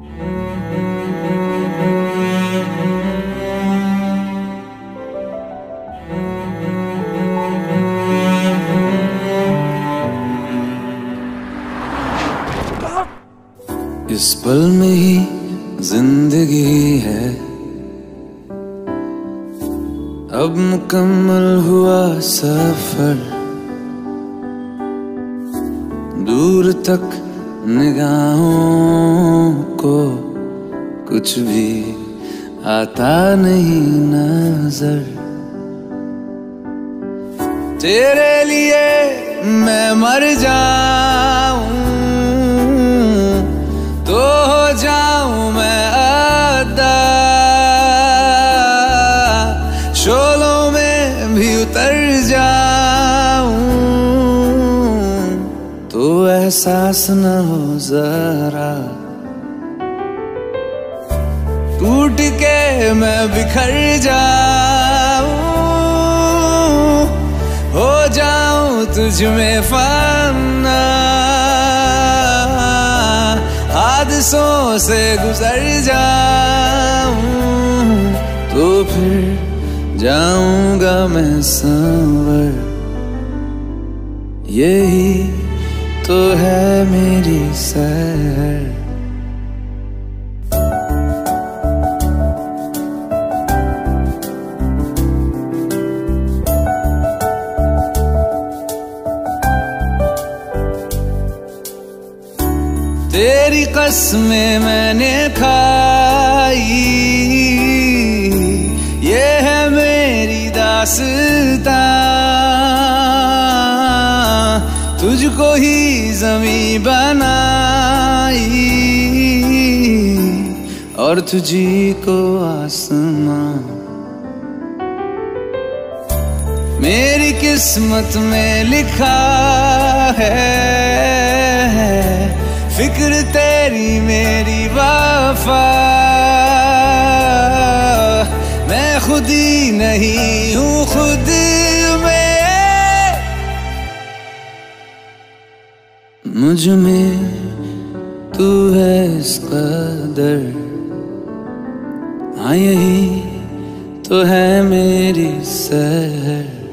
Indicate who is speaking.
Speaker 1: इस पल में ही ज़िंदगी है। अब मुकम्मल हुआ सफ़र। दूर तक निगाहों को कुछ भी आता नहीं नज़र। तेरे लिए मैं मर जाऊँ तो हो जाऊँ मैं अदा। शोलों में भी उतर जाऊँ एहसास न हो जरा। टूट के मैं बिखर जाऊँ, हो जाऊँ तुझ में फाना हादसों से गुजर जाऊँ तो फिर जाऊँगा मैं संवर। यही तो है मेरी सैर। तेरी कसमें मैंने खाई ये है मेरी दासता तुझको ही जमी बनाई और तुझी को आसमां मेरी किस्मत में लिखा है, फ़िक्र तेरी मेरी वफा। मैं खुद ही नहीं हूँ खुद मुझमें तू है इसका दर हाँ यही तो है मेरी सहर।